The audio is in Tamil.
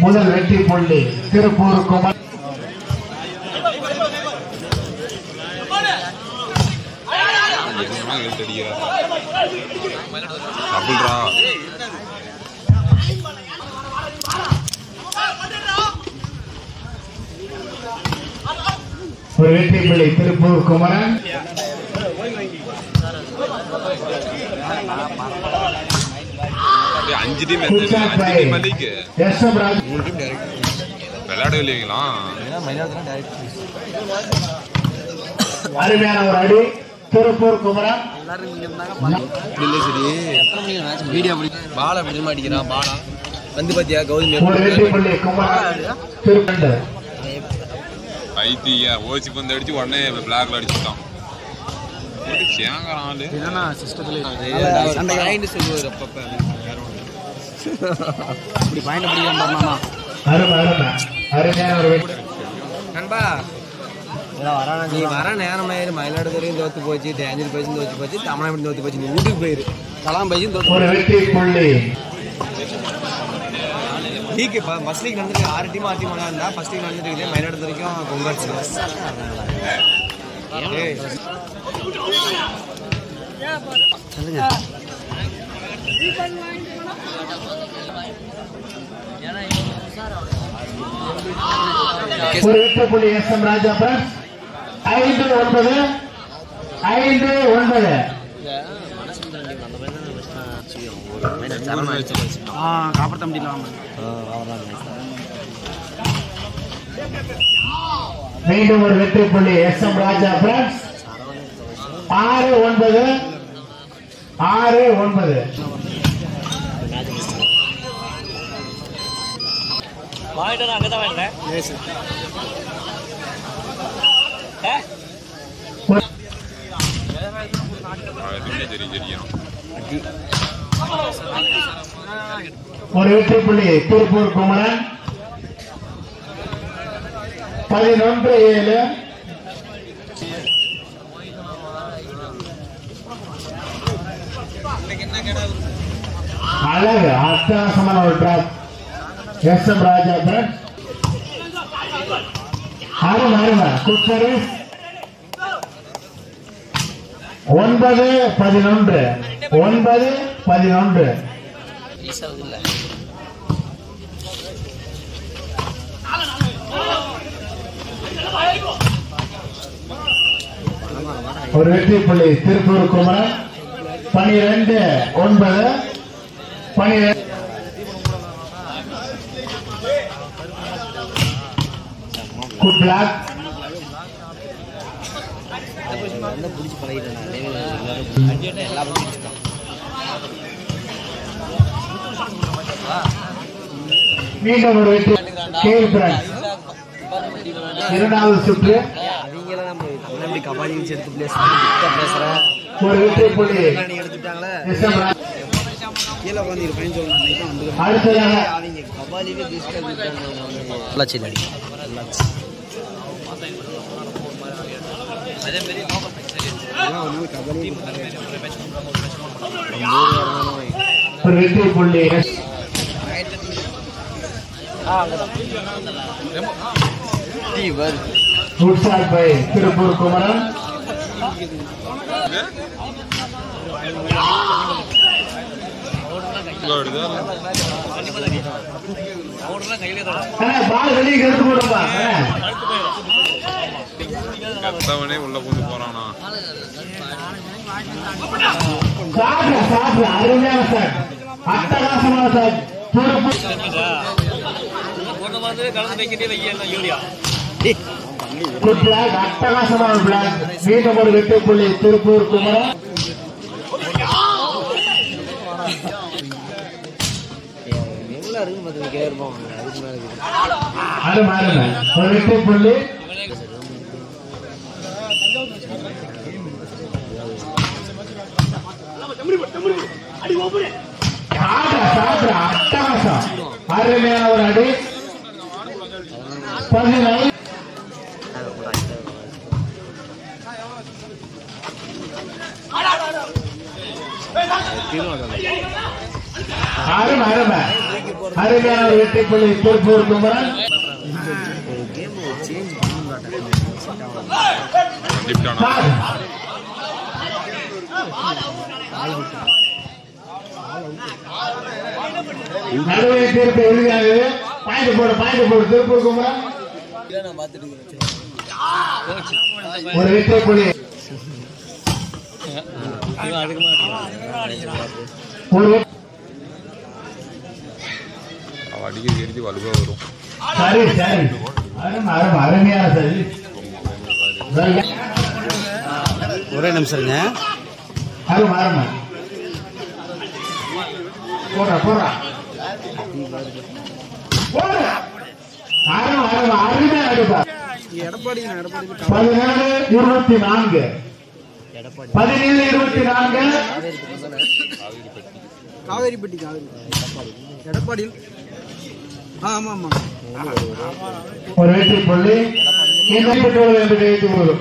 முதல் வெற்றி புள்ளி திருப்பூர் குமார் ஒரு வெற்றி புள்ளி திருப்பூர் குமரன். அஞ்சு டீம் அஞ்சு டீம் மல்லிக்கு. மூணு டீம் டேரக்ட் விளையாட இல்லைங்களா? அருமையான ஒரு அடி. திருப்பூர் குமரன். வீடியோ பாலை விட மாட்டேங்கிறான் பாலா. வந்து பாத்தியா கௌதம் ஐத்தியா ஓசி பந்து அடிச்சு உடனே பிளாக்ல அடிச்சுட்டான். இல்லைன்னா சிஸ்டத்துல பாயிண்ட் சொல்லுவார் அப்பப்ப. இப்படி பாயிண்ட் பிடிக்காம பாருமாமா அருமை அருமை. அருமையான ஒரு வெற்றி நண்பா. நீ வர நேரம் ஆயிரு மயிலாடுதுறையும் தோத்து போச்சு தேஞ்சூர் போச்சும் தோத்து போச்சு தமிழ்நாடு தோத்து போச்சு நீ வீட்டுக்கு போயிரு. கலாம் பையும் தோத்து ஒரு வெற்றி புள்ளி. லீக் இப்போ ஃபர்ஸ்ட் லீக் நடந்துட்டு ஆறு டீம் ஆறு டீம் இருந்தா ஃபர்ஸ்ட் லீக் நடந்துட்டு மயிலாடுதுறைக்கும் கொங்காட்ஸ் ஏய் சொல்லுங்க ஒரு வெற்றி புள்ளி எஸ் எம் ராஜா ஐந்து ஒன்பது ஐந்து ஒன்பது மீண்டும் ஒரு வெற்றி புள்ளி. எஸ் எம் ராஜா பிரான்ஸ் ஆறு ஒன்பது. ஆறு ஒன்பது. தெரியும் ஒரு வெற்றி புள்ளி. திருப்பூர் குமரன். பதினொன்று ஏழு அழகு அட்டகாசமான ஒரு டிராப் எஸ் எம் ராஜா பிரான்ஸ் அருமை அருமை குட் சர்வீஸ் ஒன்பது பதினொன்று ஒன்பது பதினொன்று ஒரு வெற்றி புள்ளி திருப்பூர் குமரன். பனிரெண்டு ஒன்பது. பனிரெண்டு. குட் பிளாக் பிடிச்சி பழகிட்டேன் பிடிச்சிட்டான் மீண்டும் ஒரு வெற்றி. கேள்வி இரண்டாவது சுற்று. நம்ம கபாடி வச்சு எடுத்து பிளேஸ் பேசுகிறேன் ஒரு வெற்றி புள்ளி. எடுத்துட்டாங்களே கீழே உட்காந்து அடுத்ததாக அவங்க கபாலிவே பெஸ்ட்டாக பொள்ளாச்சி அடி ஒரு வெற்றி புள்ளி. ஷாட் பை திருப்பூர் குமரன் கத்தவனே உள்ள கொண்டு போறானா? அருமையான சார். அட்டகாசமான சார். திருப்பூர் குட் பிளாக் அட்டகாசமான பிளாக் மீண்டும் ஒரு வெற்றி புள்ளி திருப்பூர் குமரன். ஒரு வெற்றி புள்ளி. அட்டகாசம். அருமையான ஒரு அடி. பதினைந்து அருமை அருமை. அருமையான ஒரு வெற்றி புள்ளி திருப்பூர் குமரன் நடுவே தீர்ப்பு பாயிண்ட் போடு பாயிண்ட் போடு திருப்பூர் குமரன் ஒரு வெற்றி புள்ளி அடிக்கிறது எரிஞ்சு வலுவா வரும் சரி. சரி சரி ஒரே நிமிஷம்ங்க போடுறா போடுறா எடப்பாடி பதினேழு இருபத்தி நான்கு பதினேழு இருபத்தி நான்கு. காவேரிப்பட்டி காவேரி. எடப்பாடியில் ஆ ஆமாம் ஆமாம் ஒரு வெற்றி புள்ளி. என்று தெரிவித்து போதும்.